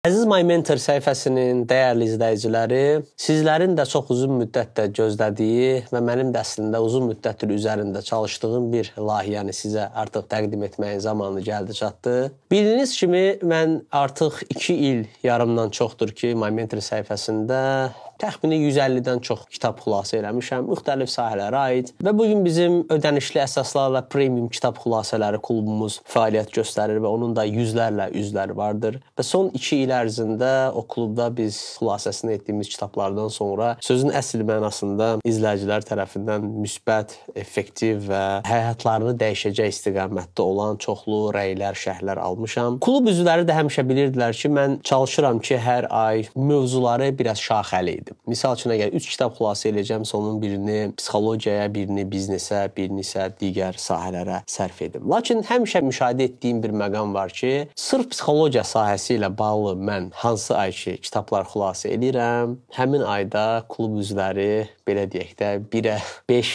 Əziz My Mentor səhifəsinin dəyərli izləyiciləri, sizlərin də çox uzun müddətdə gözlədiyi və mənim də əslində uzun müddətdir üzərində çalışdığım bir layihəni sizə artıq təqdim etməyin zamanı gəldi çatdı. Bildiyiniz kimi mən artıq 2 il yarımdan çoxdur ki, My Mentor səhifəsində təxmini 150-dən çox kitab xülasə eləmişəm, müxtəlif sahələrə aid və bu gün bizim ödənişli əsaslarla premium kitab xülasələri klubumuz fəaliyyət göstərir və onun da yüzlərlə üzvləri vardır. Və son 2 il ərzində o klubda biz xülasəsini etdiyimiz kitablardan sonra sözün əsl mənasında izləyicilər tərəfindən müsbət, effektiv və həyatlarını dəyişəcək istiqamətdə olan çoxlu rəylər, şərhlər almışam. Klub üzvləri də həmişə bilirdilər ki, mən çalışıram ki, hər ay mövzuları biraz şaxəli idi edim. Misal üçün əgər 3 kitab xülasə edəcəmsə, onun birini psixologiyaya, birini biznesə, birini isə digər sahələrə sərf edim. Lakin həmişə müşahidə etdiyim bir məqam var ki, sırf psixologiya sahəsi ilə bağlı mən hansı ay ki kitablar xülasə edirəm, həmin ayda klub üzvləri belə deyək də 1-ə 5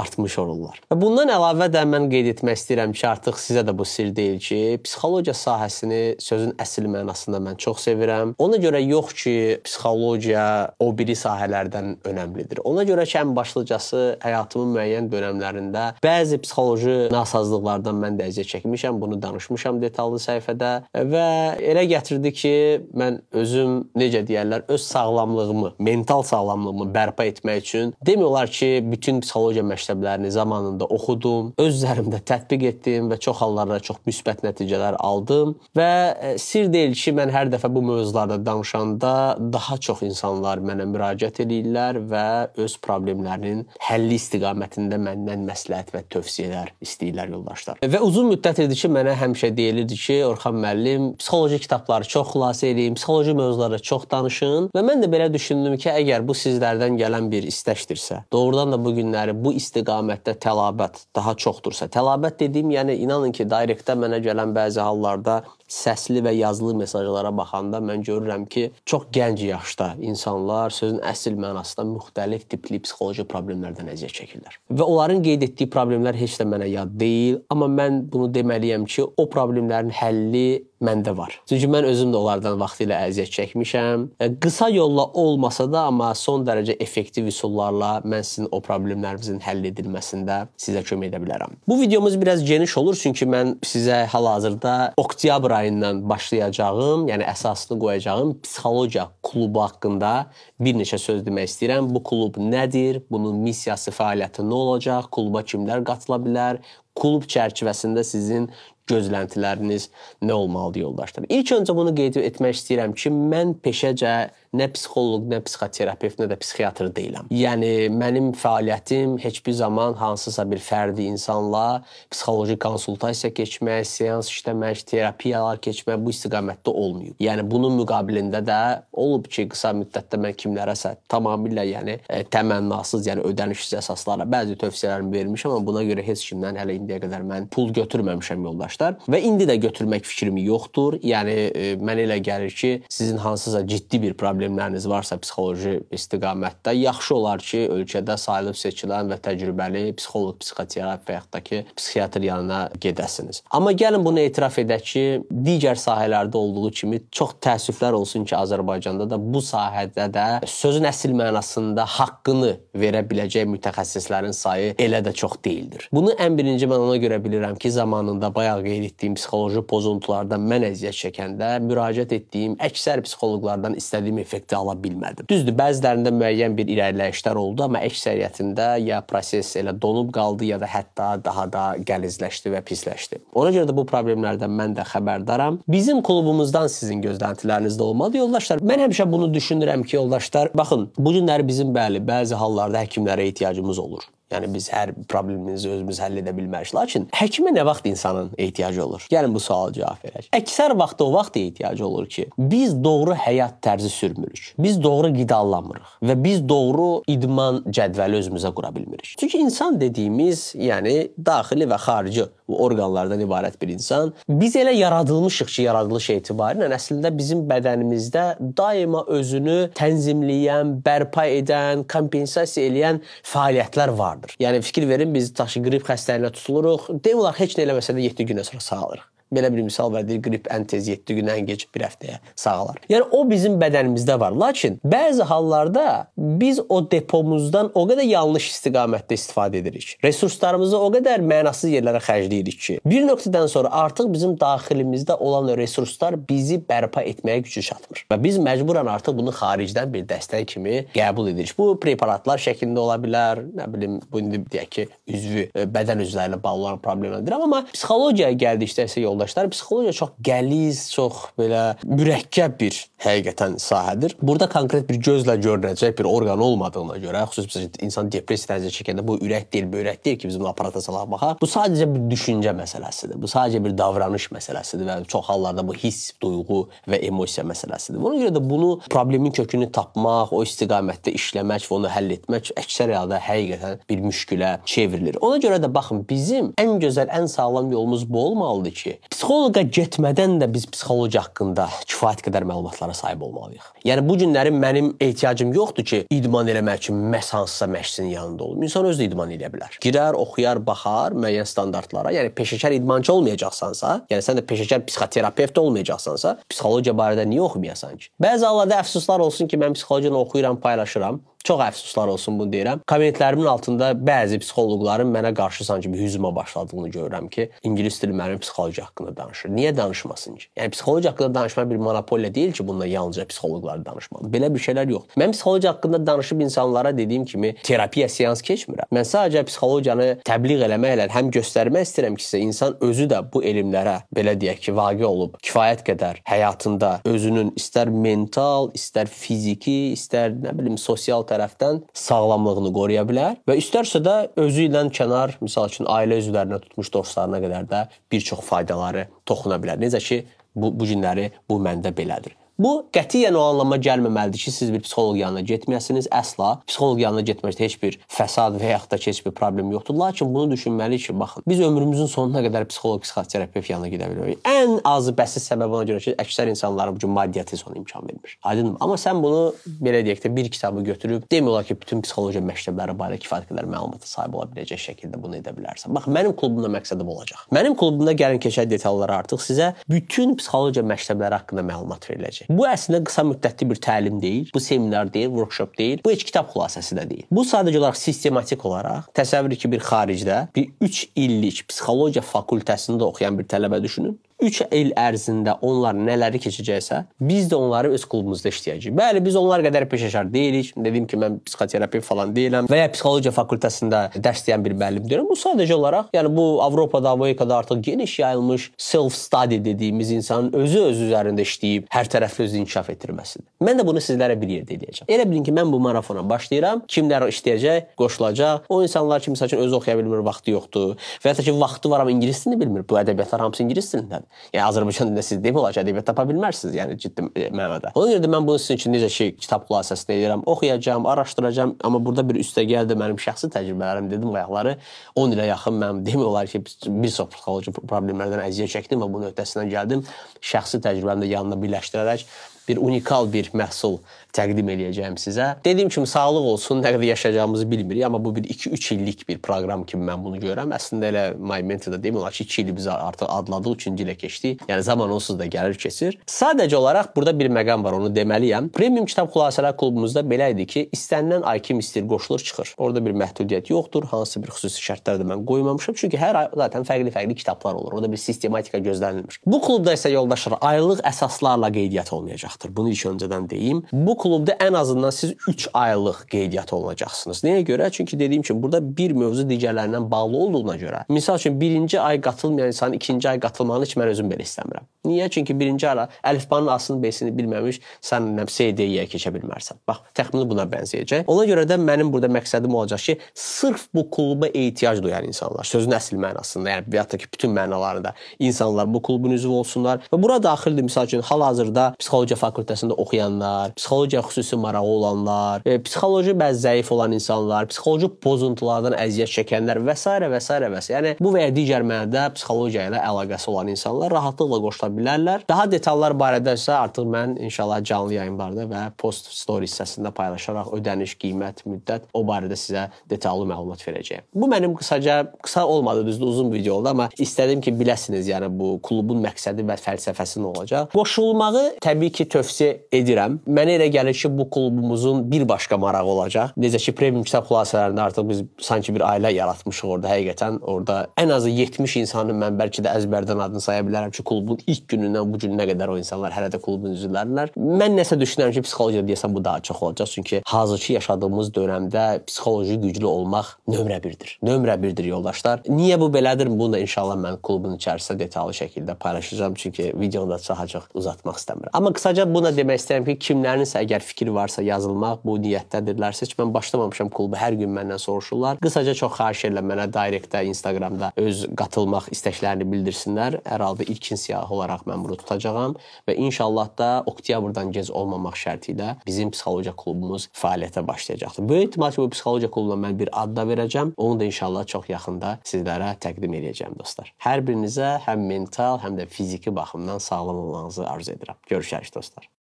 artmış olurlar. Və bundan əlavə də mən qeyd etmək istəyirəm ki, artıq sizə də bu sir deyil ki, psixologiya sahəsini sözün əsl mənasında mən çox sevirəm. Ona görə yox ki, psixologiya o biri sahələrdən önəmlidir. Ona görə ki, ən başlıcası həyatımın müəyyən dövrlərində bəzi psixoloji nasazlıqlardan mən də əziyyət çəkmişəm. Bunu danışmışam detallı səhifədə və elə gətirdi ki, mən özüm necə deyirlər, öz sağlamlığımı, mental sağlamlığımı bərpa etmək üçün demək olar ki, bütün psixologiya məktəblərini zamanında oxudum, öz üzərimdə tətbiq etdim və çox hallarda çox müsbət nəticələr aldım və e, sir deyil ki, mən hər dəfə bu mövzularda danışanda daha çox insanlar mənə müraciət edirlər və öz problemlərinin həlli istiqamətində məndən məsləhət və tövsiyələr istəyirlər yoldaşlar. Və uzun müddət idi ki, mənə həmişə deyilirdi ki, Orxan müəllim, psixoloji kitabları çox xülasə edin, psixoloji mövzulara çox danışın və mən də belə düşündüm ki, əgər bu sizlərdən gələn bir istəkdirsə, doğrudan da bu günləri bu istiqamətdə tələbat daha çoxdursa, tələbat dediyim, yəni inanın ki, direktdə mənə gələn bəzi hallarda səsli və yazılı mesajlara baxanda mən görürəm ki, çox gənc yaşda insanlar sözün əsl mənasında müxtəlif tipli psixoloji problemlərdən əziyyət çəkirlər. Və onların qeyd etdiyi problemlər heç də mənə yad deyil, amma mən bunu deməliyəm ki, o problemlərin həlli məndə var. Çünki mən özüm də onlardan vaxtilə əziyyət çəkmişəm. E, qısa yolla olmasa da, amma son dərəcə effektiv üsullarla mən sizin o problemlərinizin həll edilməsində sizə kömək edə bilərəm. Bu videomuz biraz geniş olur, çünki mən sizə hal-hazırda oktyabr ayından başlayacağım, yəni əsasını qoyacağım psixologiya klubu haqqında bir neçə söz demək istəyirəm. Bu klub nədir? Bunun missiyası, fəaliyyəti nə olacaq? Kluba kimlər qatıla bilər? Klub çərçivəsində sizin gözləntiləriniz nə olmalıdır yoldaşlar? İlk öncə bunu qeyd etmək istəyirəm ki, mən peşəcə nə psixoloq, nə psixoterapevt, nə də psixiatr deyiləm. Yəni mənim fəaliyyətim heç bir zaman hansısa bir fərdi insanla psixoloji konsultasiya keçmək, seans işləmək, terapiyalar keçmək bu istiqamətdə olmayıb. Yəni bunun müqabilində də olub ki, qısa müddətdə mən kimlərəsə tamamilə yəni e, təmənnasız, yəni ödənişsiz əsaslarla bəzi tövsiyələrimi vermişəm, amma buna görə heç kimdən hələ indiyə qədər mən pul götürməmişəm yoldaşlar və indi də götürmək fikrim yoxdur. Yəni e, mənə elə gəlir ki, sizin hansısa ciddi bir problem problemləriniz varsa psixoloji istiqamətdə, yaxşı olar ki, ölkədə sayılıb seçilən və təcrübəli psixoloq, psixoterapevt və yaxud da ki, psixiatr yanına gedəsiniz. Amma gəlin bunu etiraf edək ki, digər sahələrdə olduğu kimi çox təəssüflər olsun ki, Azərbaycanda da bu sahədə də sözün əsl mənasında haqqını verə biləcək mütəxəssislərin sayı elə də çox deyildir. Bunu ən birinci mən ona görə bilirəm ki, zamanında bayaq qeyd etdiyim psixoloji pozuntulardan mən əziyyət çəkəndə müraciət etdiyim əksər psixoloqlardan istədiyim effekti ala bilmədim. Düzdür, bəzilərində müəyyən bir irəliləyişlər oldu, amma əksəriyyətində ya proses elə donub qaldı, ya da hətta daha da qəlizləşdi və pisləşdi. Ona görə də bu problemlərdən mən də xəbərdaram. Bizim klubumuzdan sizin gözləntiləriniz də olmalı yoldaşlar. Mən həmişə bunu düşünürəm ki, yoldaşlar, baxın, bu günləri bizim bəli, bəzi hallarda həkimlərə ehtiyacımız olur. Yəni biz hər problemimizi özümüz həll edə bilmərik. Lakin həkimə nə vaxt insanın ehtiyacı olur? Gəlin bu suala cavab verək. Əksər vaxt o vaxt ehtiyacı olur ki, biz doğru həyat tərzi sürmürük. Biz doğru qidalanmırıq və biz doğru idman cədvəli özümüzə qura bilmirik. Çünki insan dediyimiz, yəni daxili və xarici orqanlardan ibarət bir insan, biz elə yaradılmışıq ki, yaradılış etibarilə əslində bizim bədənimizdə daima özünü tənzimləyən, bərpa edən, kompensasiya edən fəaliyyətlər vardır. Yəni fikir verin biz daşı qrip xəstəliyinə tutuluruq, demək olar heç nə eləməsə də 7 günə sonra sağalırıq. Belə bir misal var, deyir qrip ən tez 7 gün, ən gec bir həftəyə sağalar. Yəni o bizim bədənimizdə var. Lakin bəzi hallarda biz o depomuzdan o qədər yanlış istiqamətdə istifadə edirik. Resurslarımızı o qədər mənasız yerlərə xərcləyirik ki, bir nöqtədən sonra artıq bizim daxilimizdə olan resurslar bizi bərpa etməyə gücü çatmır. Və biz məcburən artıq bunu xaricdən bir dəstək kimi qəbul edirik. Bu preparatlar şəklində ola bilər, nə bilim, bu indi deyək ki, üzvü e, bədən üzvləri ilə bağlı olan problemlərdir. Amma psixologiyaya gəldikdə isə yoldaşlar, psixologiya çox qəliz, çox belə mürəkkəb bir həqiqətən sahədir. Burada konkret bir gözlə görünəcək bir orqan olmadığına görə, xüsusən insan depressiya dərəcədə çəkəndə bu ürək deyil, böyrək deyil ki, biz bunu aparata salaq baxaq. Bu sadəcə bir düşüncə məsələsidir. Bu sadəcə bir davranış məsələsidir və çox hallarda bu hiss, duyğu və emosiya məsələsidir. Ona görə də bunu problemin kökünü tapmaq, o istiqamətdə işləmək və onu həll etmək əksər halda həqiqətən bir müşkülə çevrilir. Ona görə də baxın, bizim ən gözəl, ən sağlam yolumuz bu olmalıdır ki, psixoloqa getmədən də biz psixologiya haqqında kifayət qədər məlumatlara sahib olmalıyıq. Yəni bu günlərin mənim ehtiyacım yoxdur ki, idman eləmək üçün məhz hansısa məşqçinin yanında olum. İnsan özü də idman edə bilər. Girər, oxuyar, baxar müəyyən standartlara. Yəni peşəkar idmançı olmayacaqsansa, yəni sən də peşəkar psixoterapevt olmayacaqsansa, psixologiya barədə niyə oxumayasan ki? Bəzi hallarda əfsuslar olsun ki, mən psixologiyanı oxuyuram, paylaşıram. Çox əfsuslar olsun bunu deyirəm. Kommentlərimin altında bəzi psixoloqların mənə qarşı sanki bir hücuma başladığını görürəm ki, ingilis dili mənim psixologiya haqqında danışır. Niyə danışmasın ki? Yəni psixologiya haqqında danışmaq bir monopoliya deyil ki, bununla yalnızca psixoloqlar danışmalı. Belə bir şeylər yoxdur. Mən psixologiya haqqında danışıb insanlara dediyim kimi terapiya seans keçmirəm. Mən sadəcə psixologiyanı təbliğ eləməklə həm göstərmək istəyirəm ki, insan özü də bu elmlərə belə deyək ki, vaqe olub kifayət qədər həyatında özünün istər mental, istər fiziki, istər nə bilim sosial tərəfdən sağlamlığını qoruya bilər və istərsə də özü ilə kənar, misal üçün ailə üzvlərinə tutmuş dostlarına qədər də bir çox faydaları toxuna bilər. Necə ki, bu bu günləri bu məndə belədir. Bu qətiyyən o anlama gəlməməlidir ki, siz bir psixoloq yanına getməyəsiniz. Əsla psixoloq yanına getməkdə heç bir fəsad və yaxud da heç bir problem yoxdur. Lakin bunu düşünməliyik ki, baxın, biz ömrümüzün sonuna qədər psixoloq, psixoterapevt yanına gedə bilirik. Ən azı bəsit səbəb ona görə ki, əksər insanların bu gün maddiyyatı ona imkan vermir. Aydınmı? Amma sən bunu belə deyək də bir kitabı götürüb demək olar ki, bütün psixologiya məktəbləri barədə kifayət qədər məlumata sahib ola biləcək şəkildə bunu edə bilərsən. Bax, mənim klubumda məqsədim olacaq. Mənim klubumda gəlin keçək detallara artıq sizə bütün psixologiya məktəbləri haqqında məlumat veriləcək. Bu əslində qısa müddətli bir təlim deyil, bu seminar deyil, workshop deyil, bu heç kitab xülasəsi də deyil. Bu sadəcə olaraq sistematik olaraq təsəvvür ki, bir xaricdə bir 3 illik psixologiya fakültəsində oxuyan bir tələbə düşünün. 3 il ərzində onlar nələri keçəcəksə, biz də onları öz klubumuzda işləyəcəyik. Bəli, biz onlar qədər peşəkar deyilik. Dediyim ki, mən psixoterapevt falan deyiləm və ya psixologiya fakültəsində dərs deyən bir müəllim deyirəm. Bu sadəcə olaraq, yəni bu Avropada, Amerikada artıq geniş yayılmış self study dediyimiz insanın özü öz üzərində işləyib hər tərəfli özünü inkişaf etdirməsidir. Mən də bunu sizlərə bir yerdə edəcəm. Elə bilin ki, mən bu marafona başlayıram. Kimlər işləyəcək, qoşulacaq. O insanlar ki, məsəl üçün özü oxuya bilmir, vaxtı yoxdur. Və ya ki, vaxtı var amma ingilis dilini bilmir. Bu ədəbiyyatlar hamısı ingilis dilindədir. Yəni Azərbaycan dilində siz demək olar ki, ədəbiyyat tapa bilmərsiniz, yəni ciddi e, mənada. Ona görə də mən bunu sizin üçün necə şey kitab xülasəsində edirəm, oxuyacağam, araşdıracağam, amma burada bir üstəgəl də mənim şəxsi təcrübələrim dedim ayaqları 10 ilə yaxın mənim demək olar ki, bir çox psixoloji problemlərdən əziyyət çəkdim və bunun öhdəsindən gəldim. Şəxsi təcrübəmi də yanına birləşdirərək bir unikal bir məhsul təqdim eləyəcəyim sizə. Dediyim kimi sağlıq olsun, nə qədər yaşayacağımızı bilmirik, amma bu bir 2-3 illik bir proqram kimi mən bunu görürəm. Əslində elə My Mentor-da deyim olar ki, 2 ili biz artıq adladıq, 3-cü ilə keçdi. Yəni zaman onsuz da gəlir keçir. Sadəcə olaraq burada bir məqam var, onu deməliyəm. Premium kitab xülasələr klubumuzda belə idi ki, istənilən ay kim istəyir qoşulur, çıxır. Orada bir məhdudiyyət yoxdur, hansı bir xüsusi şərtlər də mən qoymamışam. Çünki hər ay zaten fərqli-fərqli kitablar olur. Orada bir sistematika gözlənilmir. Bu klubda isə yoldaşlar aylıq əsaslarla qeydiyyat olmayacaqdır. Bunu ilk öncədən deyim. Bu klubda ən azından siz 3 aylıq qeydiyyat olunacaqsınız. Nəyə görə? Çünki dediyim kimi burada bir mövzu digərlərindən bağlı olduğuna görə. Məsəl üçün birinci ay qatılmayan insanın ikinci ay qatılmağını heç mən özüm belə istəmirəm. Niyə? Çünki birinci ara əlifbanın A-sını B-sini bilməmiş sən nə C-D-yə keçə bilmərsən. Bax, təxmini buna bənzəyəcək. Ona görə də mənim burada məqsədim olacaq ki, sırf bu kluba ehtiyac duyan insanlar, sözün əsl mənasında, yəni ya ki, bütün mənalarında insanlar bu klubun üzvü olsunlar və bura daxildir məsəl üçün hal-hazırda psixologiya fakültəsində oxuyanlar, psixologiya xüsusi marağı olanlar, e, psixoloji bəzi zəif olan insanlar, psixoloji pozuntulardan əziyyət çəkənlər və s. və s. və s. Yəni bu və ya digər mənada psixologiya ilə əlaqəsi olan insanlar rahatlıqla qoşula bilərlər. Daha detallar barədə isə artıq mən inşallah canlı yayımlarda və post story hissəsində paylaşaraq ödəniş, qiymət, müddət o barədə sizə detallı məlumat verəcəyəm. Bu mənim qısaca qısa olmadı düzdür, uzun video oldu, amma istədim ki, biləsiniz, yəni bu klubun məqsədi və fəlsəfəsi nə olacaq. Qoşulmağı təbii ki, tövsiyə edirəm. Mənə elə gəlir ki, bu klubumuzun bir başqa marağı olacaq. Necə ki, premium kitab xülasələrində artıq biz sanki bir ailə yaratmışıq orada həqiqətən. Orada ən azı 70 insanın mən bəlkə də əzbərdən adını saya bilərəm ki, klubun ilk günündən bu gününə qədər o insanlar hələ də klubun üzvləridirlər. Mən nəsə düşünürəm ki, psixologiya deyəsən bu daha çox olacaq. Çünki hazırki yaşadığımız dövrəmdə psixoloji güclü olmaq nömrə 1-dir. Nömrə 1-dir yoldaşlar. Niyə bu belədir? Bunu da inşallah mən klubun içərisində detallı şəkildə paylaşacağam. Çünki videoda daha çox uzatmaq istəmirəm. Amma qısaca buna demək istəyirəm ki, kimlərinsə əgər fikri varsa yazılmaq bu niyyətdədirlərsə, heç mən başlamamışam klubu hər gün məndən soruşurlar. Qısaca çox xahiş edirəm mənə direktdə, Instagramda öz qatılmaq istəklərini bildirsinlər. Hər halda ilkin siyahı olaraq mən bunu tutacağam və inşallah da oktyabrdan gec olmamaq şərti ilə bizim psixologiya klubumuz fəaliyyətə başlayacaqdır. Böyük ehtimal ki, bu psixologiya klubuna mən bir ad da verəcəm. Onu da inşallah çox yaxında sizlərə təqdim edəcəm dostlar. Hər birinizə həm mental, həm də fiziki baxımdan sağlam olmanızı arzu edirəm. Görüşərik dostlar. arkadaşlar.